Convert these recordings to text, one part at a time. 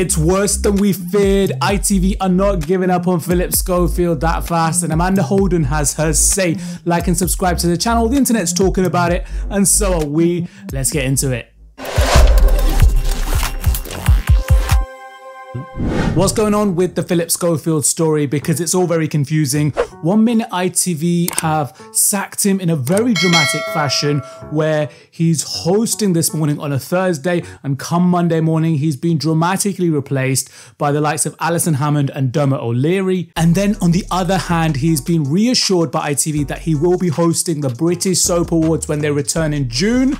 It's worse than we feared. ITV are not giving up on Phillip Schofield that fast, and Amanda Holden has her say. Like and subscribe to the channel. The internet's talking about it, and so are we. Let's get into it. What's going on with the Phillip Schofield story? Because it's all very confusing. One minute ITV have sacked him in a very dramatic fashion where he's hosting this morning on a Thursday and come Monday morning he's been dramatically replaced by the likes of Alison Hammond and Dermot O'Leary. And then on the other hand, he's been reassured by ITV that he will be hosting the British Soap Awards when they return in June.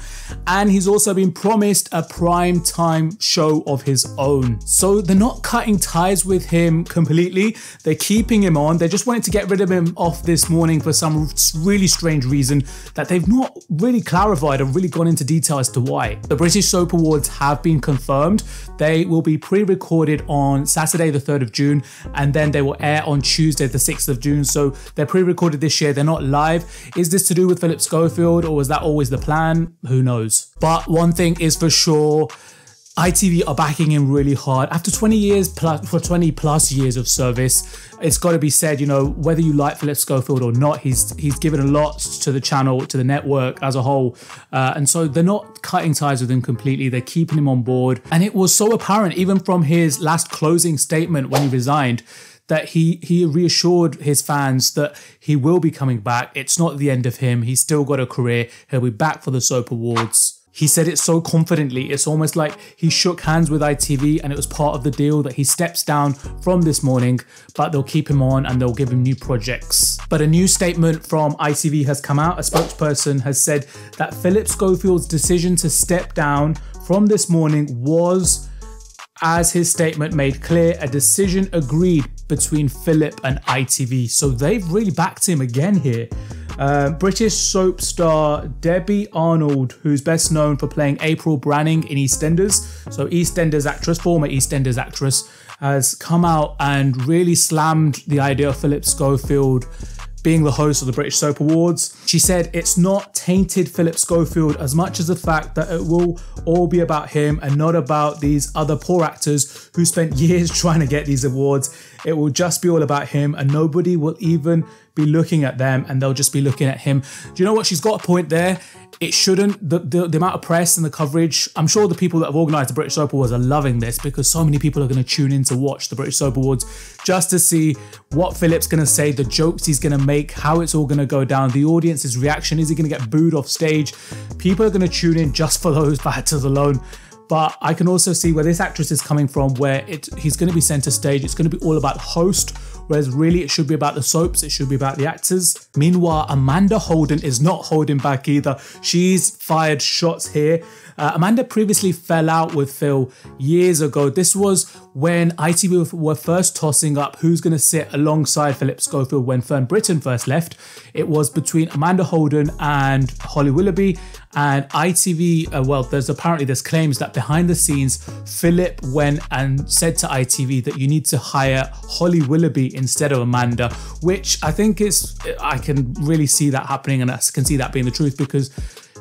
And he's also been promised a prime time show of his own. So they're not cutting ties with him completely. They're keeping him on. They just wanted to get rid of him off this morning for some really strange reason that they've not really clarified or really gone into detail as to why. The British Soap Awards have been confirmed. They will be pre recorded on Saturday, the 3rd of June, and then they will air on Tuesday, the 6th of June. So they're pre recorded this year. They're not live. Is this to do with Phillip Schofield or was that always the plan? Who knows? But one thing is for sure ITV are backing him really hard. After 20 years plus, for 20 plus years of service, it's got to be said, you know, whether you like Phillip Schofield or not, he's he's given a lot to the channel, to the network as a whole, uh, and so they're not cutting ties with him completely. They're keeping him on board, and it was so apparent even from his last closing statement when he resigned that he he reassured his fans that he will be coming back. It's not the end of him. He's still got a career. He'll be back for the soap awards. He said it so confidently, it's almost like he shook hands with ITV and it was part of the deal that he steps down from this morning, but they'll keep him on and they'll give him new projects. But a new statement from ITV has come out. A spokesperson has said that Phillip Schofield's decision to step down from this morning was, as his statement made clear, a decision agreed between Phillip and ITV. So they've really backed him again here. Uh, British soap star Debbie Arnold, who's best known for playing April Branning in EastEnders, so EastEnders actress, former EastEnders actress, has come out and really slammed the idea of Phillip Schofield being the host of the British Soap Awards. She said it's not tainted Phillip Schofield as much as the fact that it will all be about him and not about these other poor actors who spent years trying to get these awards. It will just be all about him and nobody will even be looking at them and they'll just be looking at him. Do you know what? She's got a point there. It shouldn't, the, the, the amount of press and the coverage, I'm sure the people that have organised the British Soap Awards are loving this because so many people are going to tune in to watch the British Soap Awards just to see what Phillip's going to say, the jokes he's going to make, how it's all going to go down, the audience's reaction. Is he going to get booed off stage? People are going to tune in just for those factors alone. But I can also see where this actress is coming from, where it, he's going to be center stage. It's going to be all about host, whereas really it should be about the soaps, it should be about the actors. Meanwhile, Amanda Holden is not holding back either. She's fired shots here. Uh, Amanda previously fell out with Phil years ago. This was when ITV were first tossing up who's going to sit alongside Phillip Schofield when Fern Britton first left. It was between Amanda Holden and Holly Willoughby. And ITV, uh, well, there's apparently there's claims that behind the scenes, Phillip went and said to ITV that you need to hire Holly Willoughby instead of Amanda, which I think is I can really see that happening, and I can see that being the truth because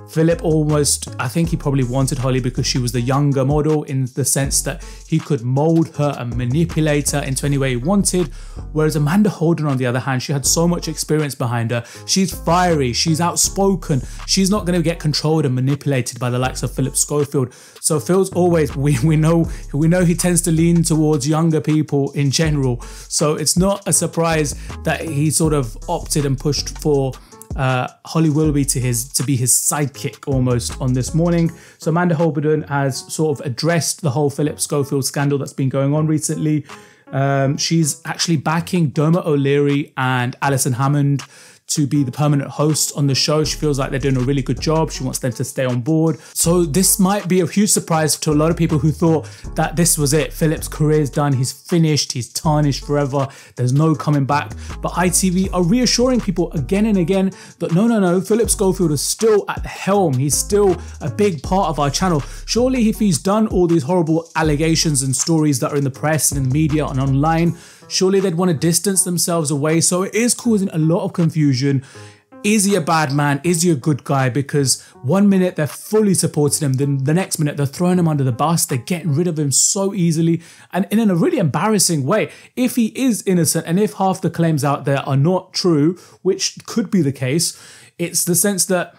Phillip almost, I think he probably wanted Holly because she was the younger model in the sense that he could mold her and manipulate her into any way he wanted. Whereas Amanda Holden, on the other hand, she had so much experience behind her. She's fiery, she's outspoken, she's not going to get controlled and manipulated by the likes of Phillip Schofield. So Phil's always, we, we know we know he tends to lean towards younger people in general. So it's not a surprise that he sort of opted and pushed for uh, Holly Willoughby to his to be his sidekick almost on this morning. So Amanda Holden has sort of addressed the whole Phillip Schofield scandal that's been going on recently. Um, she's actually backing Dermot O'Leary and Alison Hammond to be the permanent host on the show. She feels like they're doing a really good job. She wants them to stay on board. So this might be a huge surprise to a lot of people who thought that this was it. Phillip's career is done. He's finished. He's tarnished forever. There's no coming back. But ITV are reassuring people again and again that no, no, no, Phillip Schofield is still at the helm. He's still a big part of our channel. Surely if he's done all these horrible allegations and stories that are in the press and in the media and online, surely they'd want to distance themselves away. So it is causing a lot of confusion. is he a bad man? Is he a good guy? Because one minute they're fully supporting him, then the next minute they're throwing him under the bus, they're getting rid of him so easily and in a really embarrassing way. If he is innocent and if half the claims out there are not true, which could be the case, it's the sense that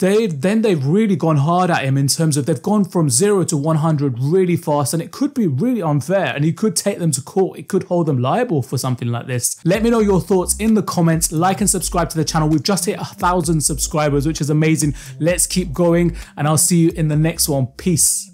they then they've really gone hard at him in terms of they've gone from zero to 100 really fast and it could be really unfair and he could take them to court. It could hold them liable for something like this. Let me know your thoughts in the comments. Like and subscribe to the channel. We've just hit a thousand subscribers which is amazing. Let's keep going and i'll see you in the next one. Peace